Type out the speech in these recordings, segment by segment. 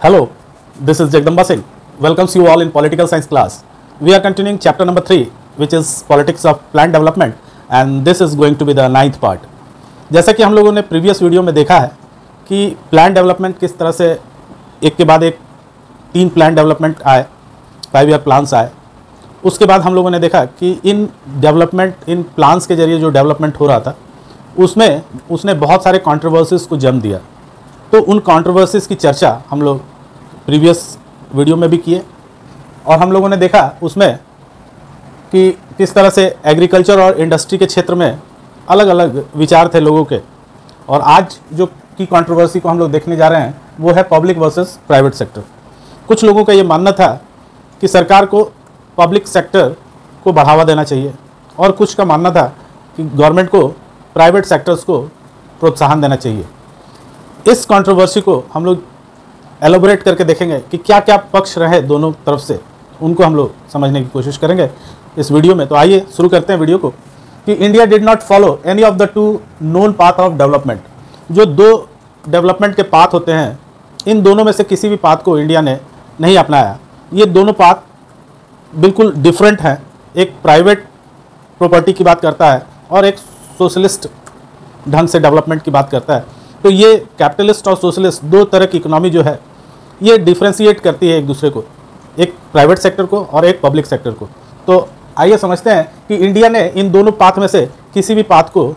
Hello, this is Jagdamba Singh. Welcomes you all in political science class. We are continuing chapter number 3 which is politics of plant development and this is going to be the ninth part. जैसा कि हम लोगों ने previous video में देखा है कि plan development किस तरह से एक के बाद एक तीन प्लान डेवलपमेंट आए फाइव ईयर प्लान्स आए उसके बाद हम लोगों ने देखा कि इन डेवलपमेंट इन प्लान्स के ज़रिए जो डेवलपमेंट हो रहा था उसमें उसने बहुत सारे कंट्रोवर्सीज को जन्म दिया तो उन कॉन्ट्रोवर्सीज की चर्चा हम लोग प्रीवियस वीडियो में भी किए और हम लोगों ने देखा उसमें कि किस तरह से एग्रीकल्चर और इंडस्ट्री के क्षेत्र में अलग अलग विचार थे लोगों के और आज जो की कंट्रोवर्सी को हम लोग देखने जा रहे हैं, वो है पब्लिक वर्सेस प्राइवेट सेक्टर कुछ लोगों का ये मानना था कि सरकार को पब्लिक सेक्टर को बढ़ावा देना चाहिए और कुछ का मानना था कि गवर्नमेंट को प्राइवेट सेक्टर्स को प्रोत्साहन देना चाहिए। इस कंट्रोवर्सी को हम लोग एलोबरेट करके देखेंगे कि क्या क्या पक्ष रहे दोनों तरफ़ से। उनको हम लोग समझने की कोशिश करेंगे इस वीडियो में। तो आइए शुरू करते हैं वीडियो को कि India did not follow any of the two known path of development जो दो डेवलपमेंट के पाथ होते हैं, इन दोनों में से किसी भी पाथ को इंडिया ने नहीं अपनाया। ये दोनों पाथ बिल्कुल डिफरेंट हैं। एक प्राइवेट प्रॉपर्टी की बात करता है और एक सोशलिस्ट ढंग से डेवलपमेंट की बात करता है। तो ये कैपिटलिस्ट और सोशलिस्ट दो तरह की इकोनॉमी जो है, ये डिफ्रेंशिएट करती है एक दूसरे को, एक प्राइवेट सेक्टर को और एक पब्लिक सेक्टर को। तो आइए समझते हैं कि इंडिया ने इन दोनों पाथ में से किसी भी पाथ को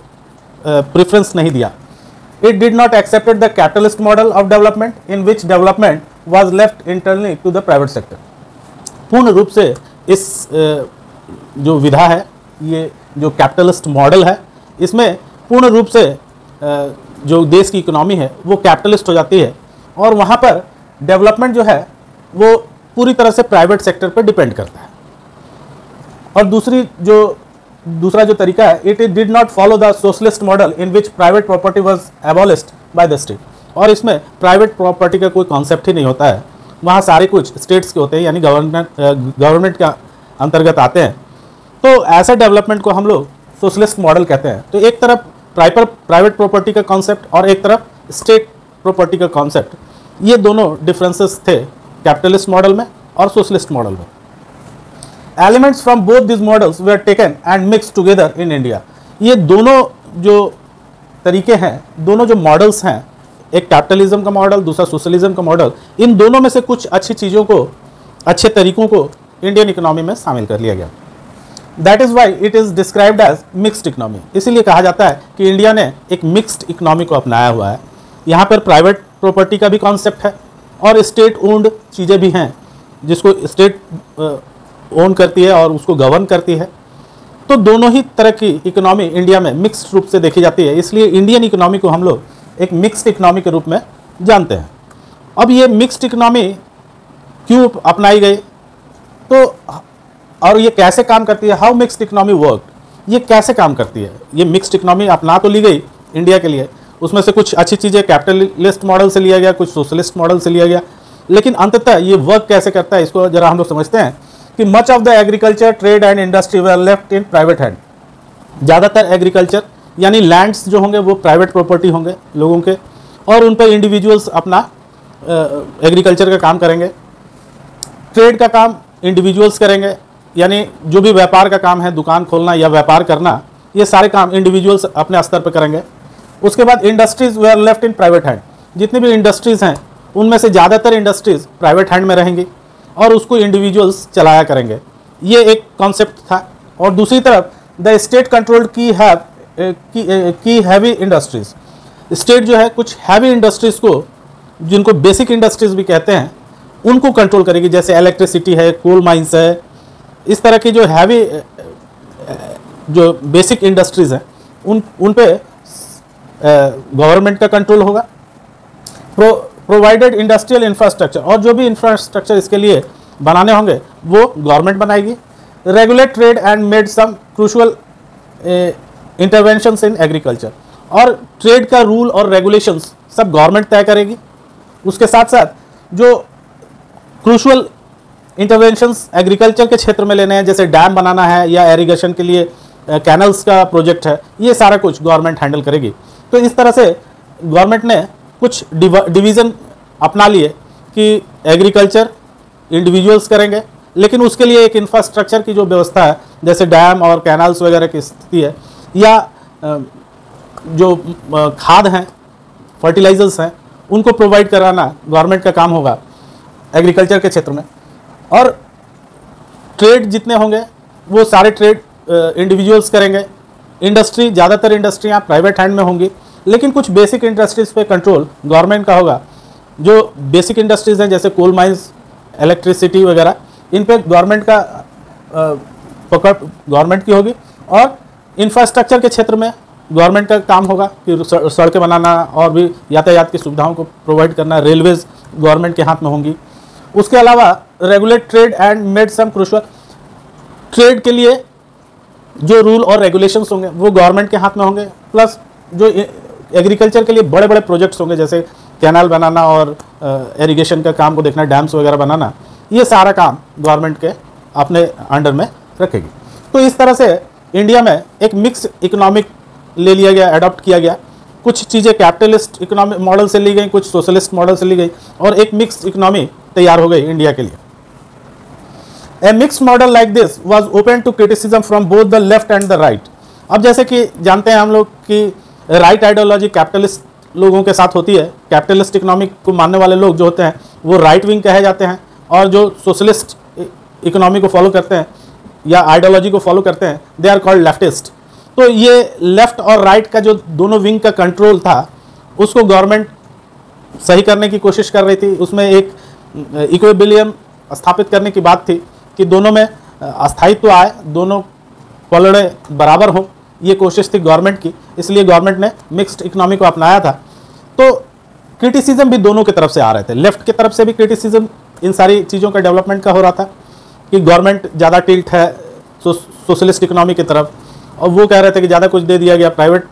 प्रेफरेंस नहीं दिया। It did not accepted the capitalist model of development in which development was left internally to the private sector पूर्ण रूप से इस जो विधा है, ये जो कैपिटलिस्ट मॉडल है, इसमें पूर्ण रूप से जो देश की इकोनॉमी है, वो कैपिटलिस्ट हो जाती है। और वहाँ पर डेवलपमेंट जो है, वो पूरी तरह से प्राइवेट सेक्टर पर डिपेंड करता है। और दूसरी जो, दूसरा जो तरीका है it is did not follow the socialist model in which private property was abolished by the state और इसमें प्राइवेट प्रॉपर्टी का कोई कॉन्सेप्ट ही नहीं होता है। वहाँ सारे कुछ स्टेट्स के होते हैं, यानी गवर्नमेंट गवर्नमेंट का अंतर्गत आते हैं। तो ऐसे डेवलपमेंट को हम लोग सोशलिस्ट मॉडल कहते हैं। तो एक तरफ़ प्राइवेट प्रॉपर्टी का कॉन्सेप्ट और एक तरफ़ स्टेट प्रॉपर्टी का कॉन्सेप्ट ये दोनों डिफरेंसेस थे कैपिटलिस्ट मॉडल में और सोशलिस्ट मॉडल में. Elements from both this models they are taken and mix together in India ये दोनों जो तरीके हैं, दोनों जो मॉडल्स हैं, एक कैपिटलिज्म का मॉडल दूसरा सोशलिज्म का मॉडल इन दोनों में से कुछ अच्छी चीज़ों को, अच्छे तरीकों को इंडियन इकोनॉमी में शामिल कर लिया गया। That is why it is described as mixed economy इसीलिए कहा जाता है कि इंडिया ने एक मिक्सड इकोनॉमी को अपनाया हुआ है। यहाँ पर प्राइवेट प्रॉपर्टी का भी कॉन्सेप्ट है और स्टेट ओन्ड चीज़ें भी हैं, जिसको स्टेट ओन करती है और उसको गवर्न करती है। तो दोनों ही तरह की इकोनॉमी इंडिया में मिक्स्ड रूप से देखी जाती है। इसलिए इंडियन इकोनॉमी को हम लोग एक मिक्स्ड इकोनॉमी के रूप में जानते हैं। अब ये मिक्स्ड इकोनॉमी क्यों अपनाई गई? तो और ये कैसे काम करती है? हाउ मिक्सड इकोनॉमी वर्क ये कैसे काम करती है? ये मिक्सड इकोनॉमी अपना तो ली गई इंडिया के लिए। उसमें से कुछ अच्छी चीज़ें कैपिटलिस्ट मॉडल से लिया गया, कुछ सोशलिस्ट मॉडल से लिया गया। लेकिन अंततः ये वर्क कैसे करता है, इसको जरा हम लोग समझते हैं कि much of the agriculture trade and industry were left in private hand ज़्यादातर एग्रीकल्चर यानी लैंड्स जो होंगे वो प्राइवेट प्रॉपर्टी होंगे लोगों के, और उन पर इंडिविजुअल्स अपना एग्रीकल्चर का काम करेंगे। ट्रेड का काम इंडिविजुअल्स करेंगे यानी जो भी व्यापार का काम है, दुकान खोलना या व्यापार करना, ये सारे काम इंडिविजुअल्स अपने स्तर पर करेंगे। उसके बाद industries they are left in private hand जितनी भी इंडस्ट्रीज़ हैं, उनमें से ज़्यादातर इंडस्ट्रीज़ प्राइवेट हैंड में रहेंगी और उसको इंडिविजुअल्स चलाया करेंगे। ये एक कॉन्सेप्ट था। और दूसरी तरफ़ the state controlled key have key heavy industries state जो है, कुछ हैवी इंडस्ट्रीज़ को, जिनको बेसिक इंडस्ट्रीज़ भी कहते हैं, उनको कंट्रोल करेगी। जैसे इलेक्ट्रिसिटी है कोल माइंस है इस तरह की जो हैवी जो बेसिक इंडस्ट्रीज़ हैं, उन उन पे गवर्नमेंट का कंट्रोल होगा। प्रो प्रोवाइडेड इंडस्ट्रियल इंफ्रास्ट्रक्चर और जो भी इंफ्रास्ट्रक्चर इसके लिए बनाने होंगे, वो गवर्नमेंट बनाएगी। Regulate trade and made some crucial intervention in agriculture और ट्रेड का रूल और रेगुलेशंस सब गवर्नमेंट तय करेगी। उसके साथ साथ जो क्रूशल इंटरवेंशंस एग्रीकल्चर के क्षेत्र में लेने हैं, जैसे डैम बनाना है या एरीगेशन के लिए कैनल्स का प्रोजेक्ट है, ये सारा कुछ गवर्नमेंट हैंडल करेगी। तो इस तरह से गवर्नमेंट ने कुछ डिवीज़न अपना लिए कि एग्रीकल्चर इंडिविजुअल्स करेंगे, लेकिन उसके लिए एक इंफ्रास्ट्रक्चर की जो व्यवस्था है, जैसे डैम और कैनाल्स वगैरह की स्थिति है, या जो खाद हैं फर्टिलाइजर्स हैं, उनको प्रोवाइड कराना गवर्नमेंट का काम होगा एग्रीकल्चर के क्षेत्र में। और ट्रेड जितने होंगे, वो सारे ट्रेड इंडिविजुअल्स करेंगे। इंडस्ट्री ज़्यादातर इंडस्ट्रियाँ प्राइवेट हैंड में होंगी। लेकिन कुछ बेसिक इंडस्ट्रीज़ पे कंट्रोल गवर्नमेंट का होगा। जो बेसिक इंडस्ट्रीज़ हैं, जैसे कोल माइंस इलेक्ट्रिसिटी वगैरह, इन पे गवर्नमेंट का पकड़ गवर्नमेंट की होगी। और इंफ्रास्ट्रक्चर के क्षेत्र में गवर्नमेंट का काम होगा कि सड़कें बनाना और भी यातायात की सुविधाओं को प्रोवाइड करना। रेलवेज गवर्नमेंट के हाथ में होंगी। उसके अलावा regulate trade and made some crucial trade के लिए जो रूल और रेगुलेशंस होंगे, वो गवर्नमेंट के हाथ में होंगे प्लस जो एग्रीकल्चर के लिए बड़े बड़े प्रोजेक्ट्स होंगे, जैसे कैनाल बनाना और इरिगेशन का काम को देखना डैम्स वगैरह बनाना, ये सारा काम गवर्नमेंट के अपने अंडर में रखेगी। तो इस तरह से इंडिया में एक मिक्स इकोनॉमिक ले लिया गया अडॉप्ट किया गया। कुछ चीज़ें कैपिटलिस्ट इकोनॉमिक मॉडल से ली गई, कुछ सोशलिस्ट मॉडल से ली गई और एक मिक्स इकोनॉमी तैयार हो गई इंडिया के लिए। A mix model like this was open to criticism from both the left and the right अब जैसे कि जानते हैं हम लोग कि राइट आइडियोलॉजी कैपिटलिस्ट लोगों के साथ होती है। कैपिटलिस्ट इकोनॉमिक को मानने वाले लोग जो होते हैं, वो राइट विंग कहे जाते हैं और जो सोशलिस्ट इकोनॉमी को फॉलो करते हैं या आइडियोलॉजी को फॉलो करते हैं दे आर कॉल्ड लेफ्टिस्ट तो ये लेफ़्ट और राइट का जो दोनों विंग का कंट्रोल था, उसको गवर्नमेंट सही करने की कोशिश कर रही थी। उसमें एक इक्विबिलियम स्थापित करने की बात थी कि दोनों में अस्थायित्व आए दोनों पलड़े बराबर हों ये कोशिश थी गवर्नमेंट की इसलिए गवर्नमेंट ने मिक्स्ड इकोनॉमी को अपनाया था। तो क्रिटिसिज्म भी दोनों की तरफ़ से आ रहे थे। लेफ़्ट की तरफ़ से भी क्रिटिसिज्म इन सारी चीज़ों का डेवलपमेंट का हो रहा था कि गवर्नमेंट ज़्यादा टिल्ट है सो, सोशलिस्ट इकोनॉमी की तरफ़ और वो कह रहे थे कि ज़्यादा कुछ दे दिया गया प्राइवेट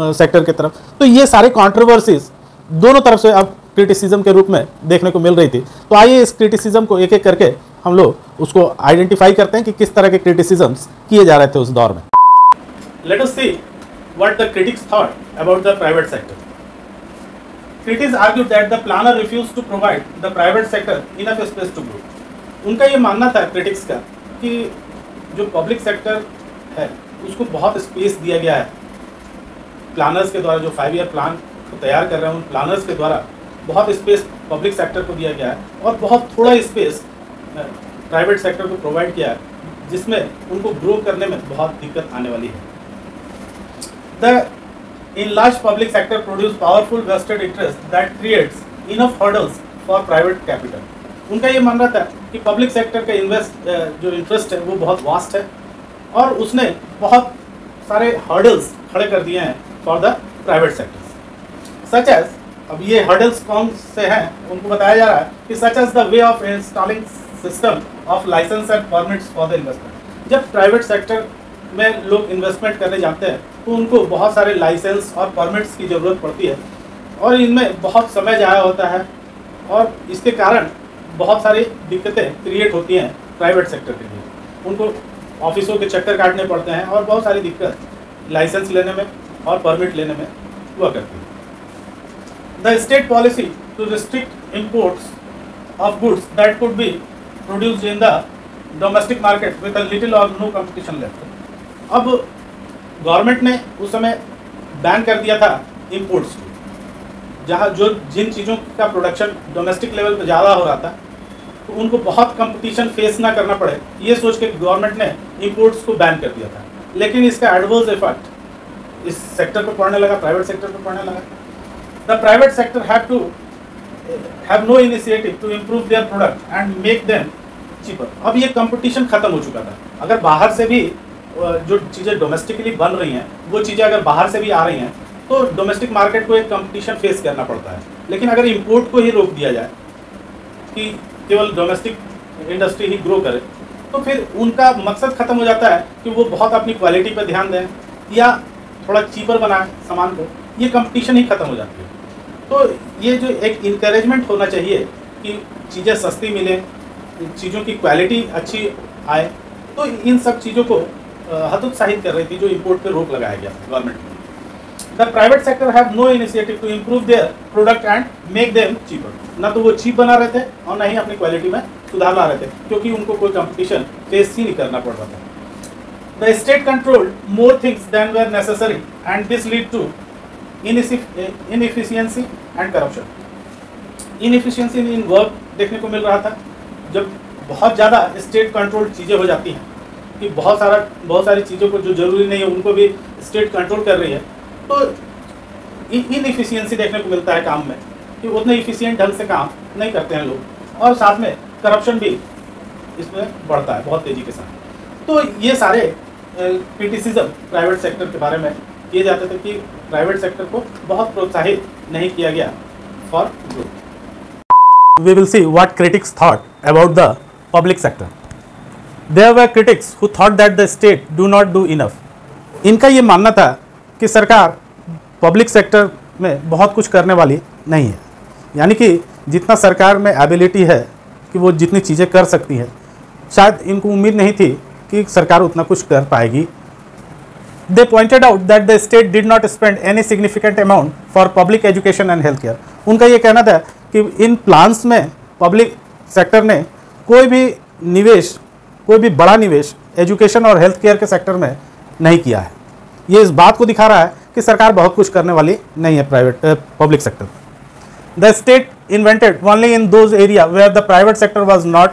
सेक्टर की तरफ़। तो ये सारे कॉन्ट्रोवर्सीज दोनों तरफ़ से अब क्रिटिसिज्म के रूप में देखने को मिल रही थी। तो आइए इस क्रिटिसिज्म को एक एक करके हम लोग उसको आइडेंटिफाई करते हैं कि किस तरह के क्रिटिसिज्म्स किए जा रहे थे उस दौर में। Let us see what the critics thought about the private sector critics argued that the planner refused to provide the private sector enough space to grow. उनका ये मानना था क्रिटिक्स का कि जो पब्लिक सेक्टर है, उसको बहुत स्पेस दिया गया है। प्लानर्स के द्वारा जो फाइव ईयर प्लान तैयार कर रहे हैं, उन प्लानर्स के द्वारा बहुत स्पेस पब्लिक सेक्टर को दिया गया है और बहुत थोड़ा स्पेस प्राइवेट सेक्टर को प्रोवाइड किया है, जिसमें उनको ग्रो करने में बहुत दिक्कत आने वाली है। The in large public sector produce powerful vested interest that creates enough hurdles for private capital उनका ये मानना था कि पब्लिक सेक्टर का इन्वेस्ट जो इंटरेस्ट है, वो बहुत वास्ट है और उसने बहुत सारे हर्डल्स खड़े कर दिए हैं for the private sector such as अब ये हर्डल्स कौन से हैं, उनको बताया जा रहा है कि such as the way of installing system of licence and permits for the investment जब प्राइवेट सेक्टर में लोग इन्वेस्टमेंट करने जाते हैं तो उनको बहुत सारे लाइसेंस और परमिट्स की ज़रूरत पड़ती है। और इनमें बहुत समय जाया होता है और इसके कारण बहुत सारी दिक्कतें क्रिएट होती हैं प्राइवेट सेक्टर के लिए। उनको ऑफिसों के चक्कर काटने पड़ते हैं और बहुत सारी दिक्कत लाइसेंस लेने में और परमिट लेने में हुआ करती है। The state policy to restrict imports of goods that could be produced in the domestic market with a little और नो कंपटीशन लेफ़्ट अब गवर्नमेंट ने उस समय बैन कर दिया था इम्पोर्ट्स को, जहाँ जो जिन चीज़ों का प्रोडक्शन डोमेस्टिक लेवल पर ज़्यादा हो रहा था तो उनको बहुत कंपटीशन फेस ना करना पड़े, ये सोच के गवर्नमेंट ने इम्पोर्ट्स को बैन कर दिया था। लेकिन इसका एडवर्स इफ़ेक्ट इस सेक्टर पर पड़ने लगा प्राइवेट सेक्टर पर पड़ने लगा। The private sector have to have no initiative to improve their product and make them cheaper अब ये कंपटीशन खत्म हो चुका था। अगर बाहर से भी जो चीज़ें डोमेस्टिकली बन रही हैं, वो चीज़ें अगर बाहर से भी आ रही हैं तो डोमेस्टिक मार्केट को एक कंपटीशन फेस करना पड़ता है। लेकिन अगर इम्पोर्ट को ही रोक दिया जाए, कि केवल डोमेस्टिक इंडस्ट्री ही ग्रो करे तो फिर उनका मकसद ख़त्म हो जाता है कि वो बहुत अपनी क्वालिटी पर ध्यान दें, या थोड़ा चीपर बनाए सामान को। ये कंपटीशन ही ख़त्म हो जाती है। तो ये जो एक इंकरेजमेंट होना चाहिए कि चीज़ें सस्ती मिलें, चीज़ों की क्वालिटी अच्छी आए तो इन सब चीज़ों को हतोत्साहित कर रही थी जो इम्पोर्ट पर रोक लगाया गया गवर्नमेंट ने। The private sector have no initiative to improve their product and make them cheaper ना तो वो चीप बना रहे थे और ना ही अपनी क्वालिटी में सुधार ला रहे थे, क्योंकि उनको कोई कंपटीशन फेस ही नहीं करना पड़ रहा था। The state control more things than were necessary and this lead to inefficiency and corruption inefficiency in work देखने को मिल रहा था, जब बहुत ज़्यादा स्टेट कंट्रोल चीज़ें हो जाती हैं, कि बहुत सारा, बहुत सारी चीज़ों को जो ज़रूरी नहीं है, उनको भी स्टेट कंट्रोल कर रही है तो इनएफिशिएंसी देखने को मिलता है काम में, कि उतने इफिशियंट ढंग से काम नहीं करते हैं लोग। और साथ में करप्शन भी इसमें बढ़ता है, बहुत तेज़ी के साथ। तो ये सारे क्रिटिसिज्म प्राइवेट सेक्टर के बारे में किए जाते थे कि प्राइवेट सेक्टर को बहुत प्रोत्साहित नहीं किया गया for growth we will see what critics thought about the public sector there were critics who thought that the state do not do enough इनका ये मानना था कि सरकार पब्लिक सेक्टर में बहुत कुछ करने वाली नहीं है। यानी कि जितना सरकार में एबिलिटी है कि वो जितनी चीज़ें कर सकती है, शायद इनको उम्मीद नहीं थी कि सरकार उतना कुछ कर पाएगी। Pointed out that the state did not spend any significant amount for public education and health care उनका ये कहना था कि इन प्लान्स में पब्लिक सेक्टर ने कोई भी निवेश, कोई भी बड़ा निवेश एजुकेशन और हेल्थ केयर के सेक्टर में नहीं किया है। ये इस बात को दिखा रहा है कि सरकार बहुत कुछ करने वाली नहीं है private public sector the state invented only in those area where the private sector was not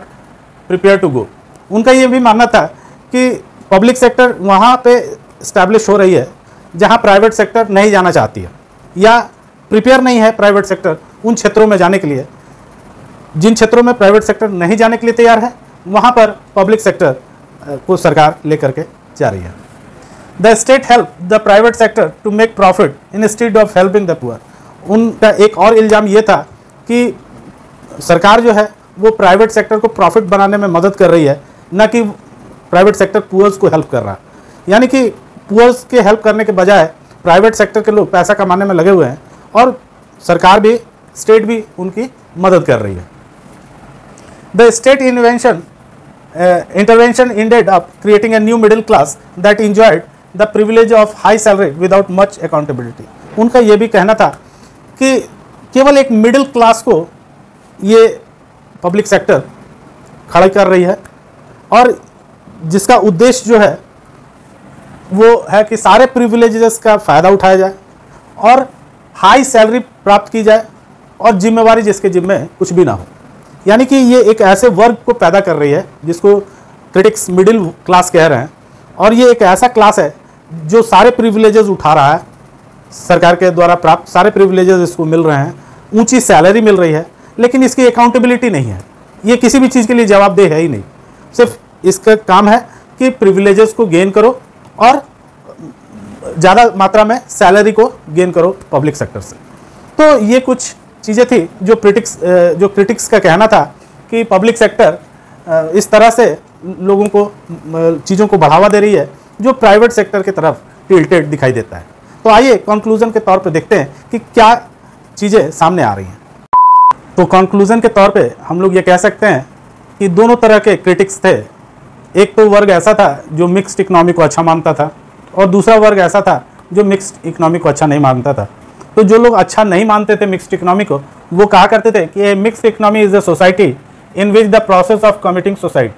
prepare to go उनका ये भी मानना था कि पब्लिक सेक्टर वहाँ पे स्टैब्लिश हो रही है, जहाँ प्राइवेट सेक्टर नहीं जाना चाहती है, या प्रिपेयर नहीं है प्राइवेट सेक्टर उन क्षेत्रों में जाने के लिए। जिन क्षेत्रों में प्राइवेट सेक्टर नहीं जाने के लिए तैयार है, वहाँ पर पब्लिक सेक्टर को सरकार लेकर के जा रही है। The state help the private sector to make profit in state of helping the poor उनका एक और इल्ज़ाम ये था कि सरकार जो है, वो प्राइवेट सेक्टर को प्रॉफिट बनाने में मदद कर रही है, न कि प्राइवेट सेक्टर पुअर्स को हेल्प कर रहा। है यानी कि पुअर्स के हेल्प करने के बजाय प्राइवेट सेक्टर के लोग पैसा कमाने में लगे हुए हैं और सरकार भी स्टेट भी उनकी मदद कर रही है। The state invention intervention ended up creating a new middle class that enjoyed the privilege of high salary without much accountability उनका ये भी कहना था कि केवल एक मिडिल क्लास को ये पब्लिक सेक्टर खड़ा कर रही है और जिसका उद्देश्य जो है वो है कि सारे प्रिविलेजेस का फ़ायदा उठाया जाए और हाई सैलरी प्राप्त की जाए और जिम्मेवारी जिसके जिम्मे कुछ भी ना हो। यानी कि ये एक ऐसे वर्ग को पैदा कर रही है, जिसको क्रिटिक्स मिडिल क्लास कह रहे हैं और ये एक ऐसा क्लास है जो सारे प्रिविलेजेस उठा रहा है, सरकार के द्वारा प्राप्त सारे प्रिविलेजेस इसको मिल रहे हैं, ऊँची सैलरी मिल रही है, लेकिन इसकी अकाउंटेबिलिटी नहीं है। ये किसी भी चीज़ के लिए जवाबदेह है ही नहीं। सिर्फ़ इसका काम है कि प्रिविलेजेस को गेन करो और ज़्यादा मात्रा में सैलरी को गेन करो पब्लिक सेक्टर से। तो ये कुछ चीज़ें थी जो क्रिटिक्स जो क्रिटिक्स का कहना था कि पब्लिक सेक्टर इस तरह से लोगों को चीज़ों को बढ़ावा दे रही है जो प्राइवेट सेक्टर की तरफ़ टिल्टेड दिखाई देता है। तो आइए कंक्लूजन के तौर पे देखते हैं कि क्या चीज़ें सामने आ रही हैं। तो कंक्लूजन के तौर पे हम लोग ये कह सकते हैं कि दोनों तरह के क्रिटिक्स थे। एक तो वर्ग ऐसा था जो मिक्स्ड इकनॉमी को अच्छा मानता था और दूसरा वर्ग ऐसा था जो मिक्स्ड इकनॉमी को अच्छा नहीं मानता था। तो जो लोग अच्छा नहीं मानते थे मिक्स्ड इकनॉमी को, वो कहा करते थे कि mixed economy is a society in which the process of committing society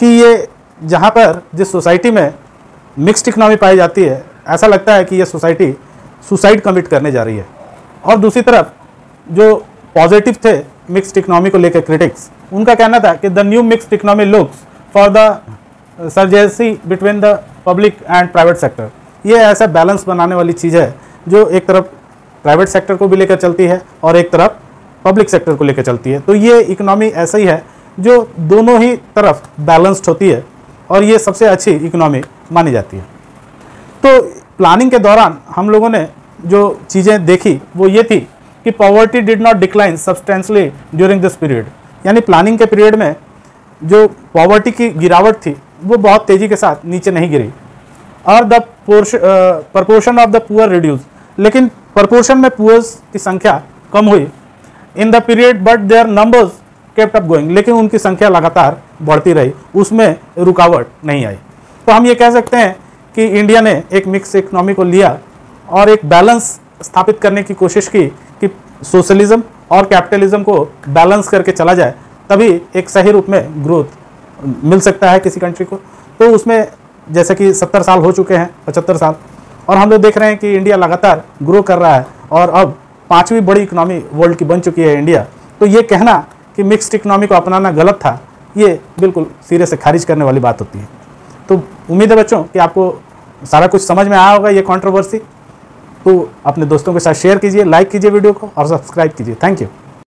कि ये जहाँ पर जिस सोसाइटी में मिक्स्ड इकनॉमी पाई जाती है, ऐसा लगता है कि ये सोसाइटी सुसाइड कमिट करने जा रही है। और दूसरी तरफ़ जो पॉजिटिव थे मिक्स्ड इकनॉमी को लेकर क्रिटिक्स उनका कहना था कि the new mixed economy looks for the surgency between the public and private sector ये ऐसा बैलेंस बनाने वाली चीज़ है, जो एक तरफ़ प्राइवेट सेक्टर को भी लेकर चलती है और एक तरफ़ पब्लिक सेक्टर को लेकर चलती है। तो ये इकनॉमी ऐसा ही है, जो दोनों ही तरफ़ बैलेंस्ड होती है और ये सबसे अच्छी इकनॉमी मानी जाती है। तो प्लानिंग के दौरान हम लोगों ने जो चीज़ें देखी, वो ये थी कि poverty did not decline substantially during this period यानी प्लानिंग के पीरियड में जो पॉवर्टी की गिरावट थी, वो बहुत तेज़ी के साथ नीचे नहीं गिरी। और the proportion of the poor reduce लेकिन प्रपोर्शन में पुअर्स की संख्या कम हुई in the period but their numbers kept up going लेकिन उनकी संख्या लगातार बढ़ती रही, उसमें रुकावट नहीं आई। तो हम ये कह सकते हैं कि इंडिया ने एक मिक्स इकनॉमी को लिया और एक बैलेंस स्थापित करने की कोशिश की कि सोशलिज्म और कैपिटलिज्म को बैलेंस करके चला जाए। तभी एक सही रूप में ग्रोथ मिल सकता है किसी कंट्री को। तो उसमें जैसे कि सत्तर साल हो चुके हैं, पचहत्तर साल, और हम लोग देख रहे हैं कि इंडिया लगातार ग्रो कर रहा है, और अब पाँचवीं बड़ी इकनॉमी वर्ल्ड की बन चुकी है इंडिया तो ये कहना कि मिक्सड इकनॉमी को अपनाना गलत था, ये बिल्कुल सिरे से खारिज करने वाली बात होती है। तो उम्मीद है बच्चों कि आपको सारा कुछ समझ में आया होगा ये कॉन्ट्रोवर्सी तो अपने दोस्तों के साथ शेयर कीजिए लाइक कीजिए वीडियो को, और सब्सक्राइब कीजिए। Thank you